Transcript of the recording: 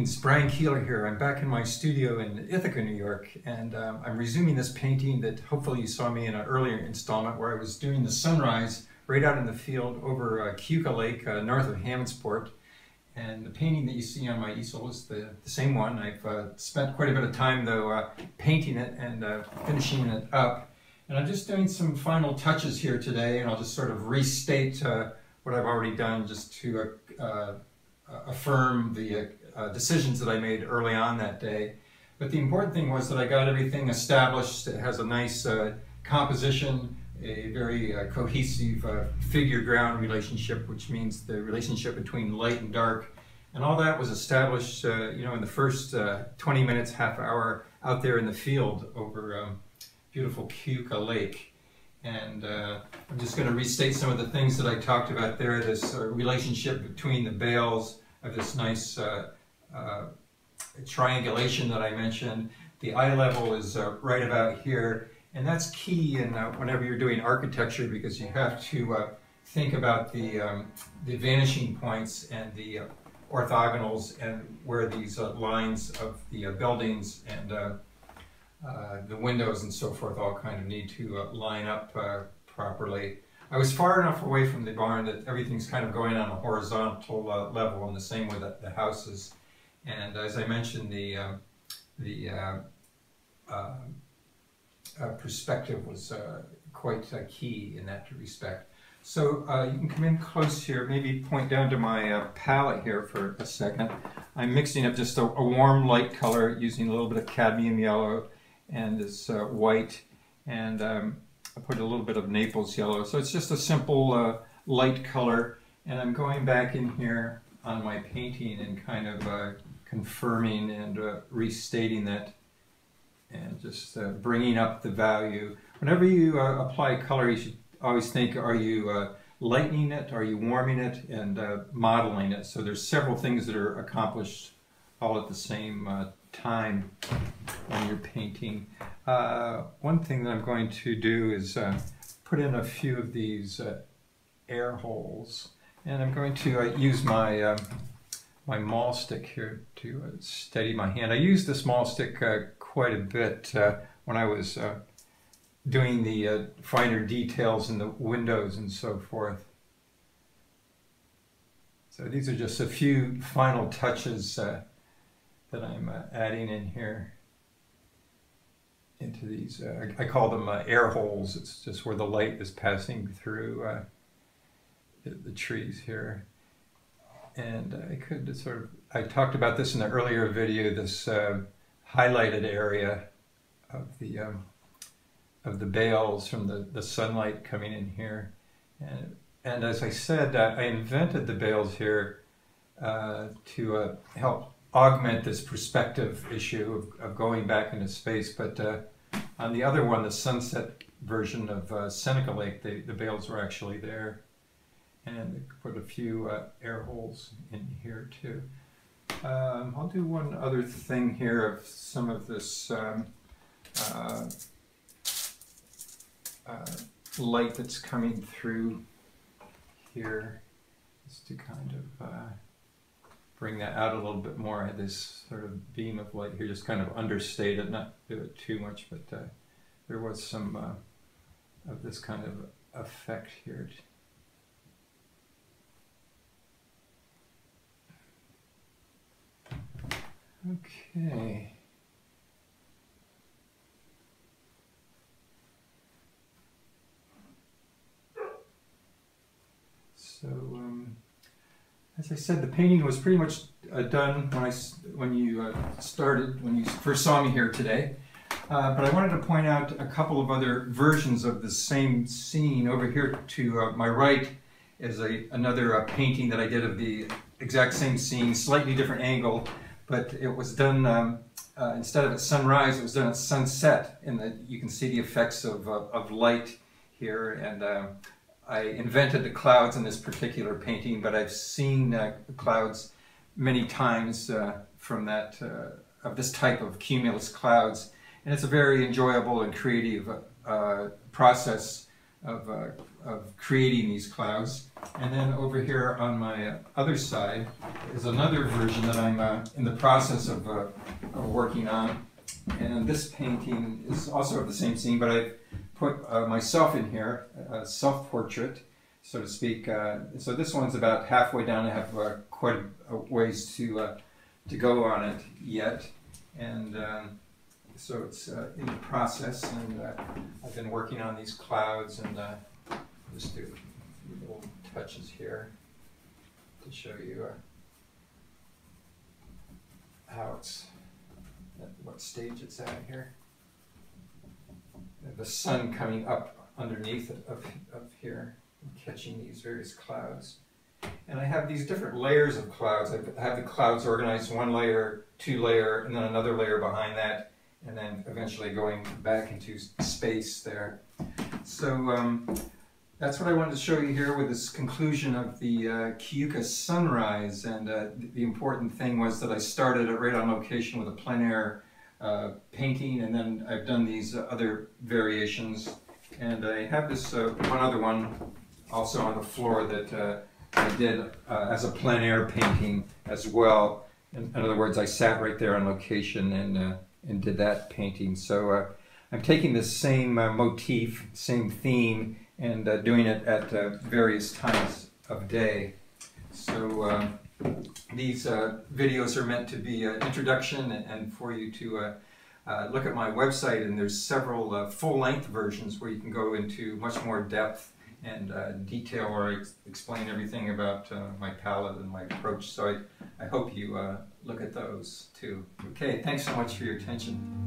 Greetings, Brian Keeler here. I'm back in my studio in Ithaca, New York, and um, I'm resuming this painting that hopefully you saw me in an earlier installment where I was doing the sunrise right out in the field over uh, Lake, uh, north of Hammondsport. And the painting that you see on my easel is the, the same one. I've uh, spent quite a bit of time, though, uh, painting it and uh, finishing it up. And I'm just doing some final touches here today, and I'll just sort of restate uh, what I've already done just to affirm the uh, decisions that I made early on that day. But the important thing was that I got everything established. It has a nice uh, composition, a very uh, cohesive uh, figure-ground relationship, which means the relationship between light and dark. And all that was established, uh, you know, in the first uh, 20 minutes, half hour out there in the field over um, beautiful Keuka Lake. And I'm just going to restate some of the things that I talked about there, this relationship between the bales of this nice uh, triangulation that I mentioned. The eye level is uh, right about here, and that's key in uh, whenever you're doing architecture because you have to uh, think about the, um, the vanishing points and the uh, orthogonals and where these uh, lines of the buildings and the windows and so forth all kind of need to line up properly. I was far enough away from the barn that everything's kind of going on a horizontal level in the same way that the house is and as I mentioned, the, uh, the uh, uh, uh perspective was uh, quite key in that respect. So you can come in close here, maybe point down to my palette here for a second. I'm mixing up just a, a, warm light color using a little bit of cadmium yellow and this white and um, I put a little bit of Naples yellow. So it's just a simple uh, light color. And I'm going back in here on my painting and kind of uh, confirming and uh, restating that and just uh, bringing up the value. Whenever you uh, apply color, you should always think, are you uh, lightening it, are you warming it, and uh, modeling it. So there's several things that are accomplished all at the same uh, time when you're painting. one thing that I'm going to do is put in a few of these air holes. And I'm going to use my um, my maul stick here to uh, steady my hand. I used the maul stick uh, quite a bit uh, when I was uh, doing the uh, finer details in the windows and so forth. So these are just a few final touches that I'm adding in here into these. I call them air holes. It's just where the light is passing through the, the trees here and I could sort of, I talked about this in the earlier video, this uh, highlighted area of the um, of the bales from the, the sunlight coming in here. And, and as I said, uh, I invented the bales here uh, to uh, help augment this perspective issue of, of, going back into space. But uh, on the other one, the sunset version of uh, Seneca Lake, the, the bales were actually there and put a few uh, air holes in here too. Um, I'll do one other thing here of some of this um, uh, uh, light that's coming through here, just to kind of uh, bring that out a little bit more. I had this sort of beam of light here, just kind of understate it, not do it too much, but uh, there was some uh, of this kind of effect here. Okay. So, um, as I said, the painting was pretty much uh, done when I when you uh, started when you first saw me here today. Uh, but I wanted to point out a couple of other versions of the same scene. Over here to uh, my right is a, another uh, painting that I did of the exact same scene, slightly different angle but it was done, um, uh, instead of at sunrise, it was done at sunset, and you can see the effects of, uh, of light here, and uh, I invented the clouds in this particular painting, but I've seen uh, clouds many times uh, from that, uh, of this type of cumulus clouds, and it's a very enjoyable and creative process of of creating these clouds. And then over here on my other side is another version that I'm uh, in the process of, uh, of, working on. And this painting is also of the same scene, but I've put uh, myself in here, a self-portrait, so to speak. Uh, so this one's about halfway down. I have uh, quite a ways to, uh, to go on it yet. And um, so it's uh, in the process, and uh, I've been working on these clouds and uh, just do a few little touches here to show you uh, how it's, at what stage it's at here. The sun coming up underneath of, of here, catching these various clouds. And I have these different layers of clouds. I have the clouds organized one layer, two layer, and then another layer behind that, and then eventually going back into space there. So um, that's what I wanted to show you here with this conclusion of the uh, Keuka sunrise. And uh, the important thing was that I started right on location with a plein air uh, painting, and then I've done these other variations. And I have this uh, one other one also on the floor that uh, I did uh, as a plein air painting as well. In, in, other words, I sat right there on location and, and did that painting. So I'm taking the same motif, same theme, and uh, doing it at uh, various times of day. So uh, these uh, videos are meant to be an introduction and for you to uh, uh, look at my website and there's several full-length versions where you can go into much more depth and uh, detail or ex explain everything about uh, my palette and my approach. So I, I hope you uh, look at those too. Okay, thanks so much for your attention.